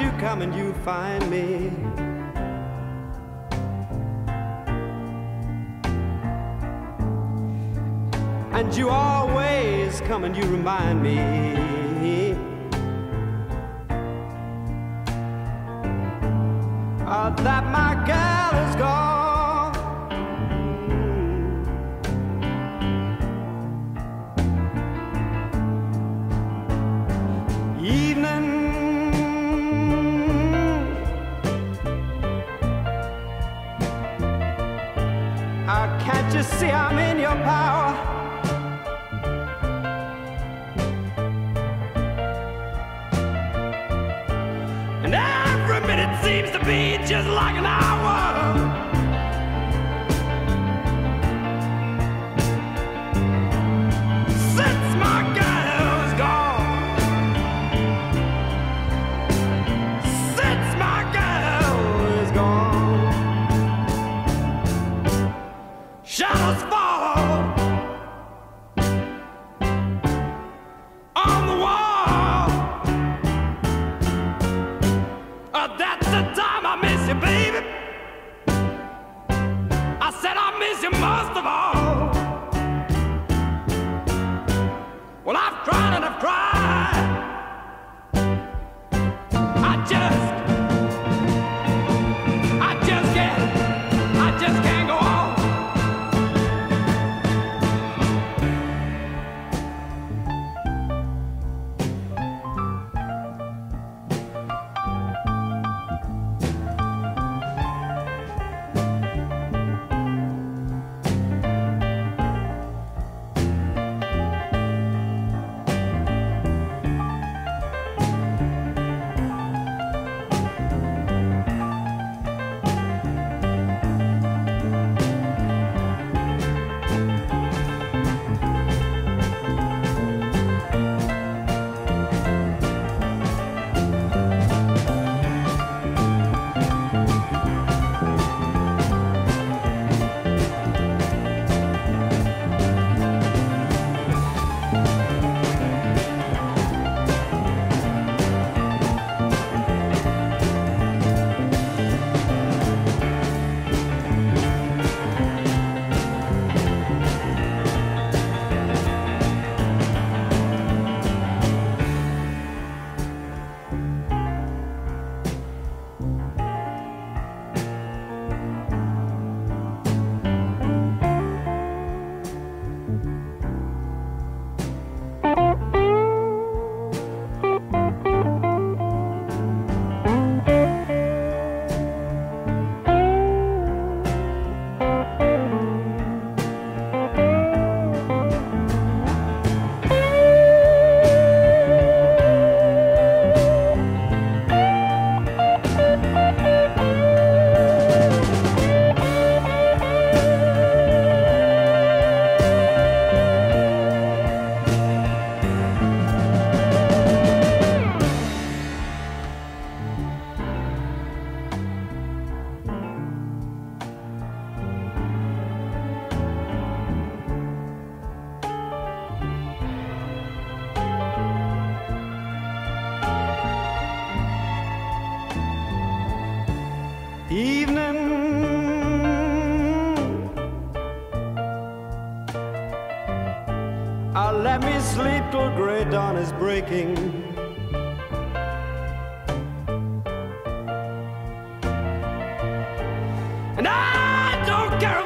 you come and you find me. And you always come and you remind me uh, that my gal is gone. You see I'm in your power? And every minute seems to be just like an hour. Shadows fall let me sleep till gray dawn is breaking. And I don't care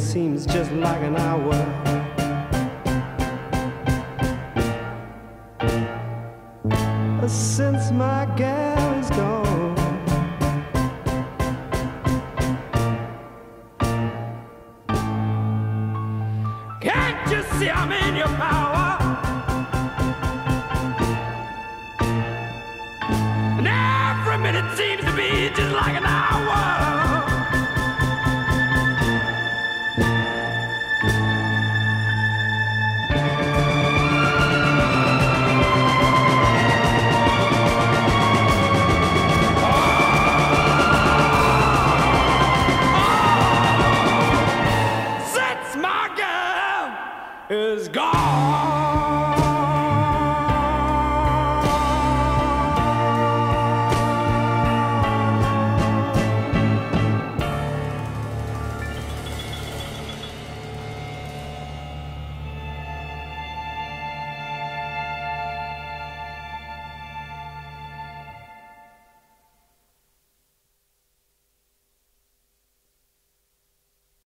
seems just like an hour. Since my gal is gone. Can't you see I'm in your power? And every minute seems to be just like an hour. is gone.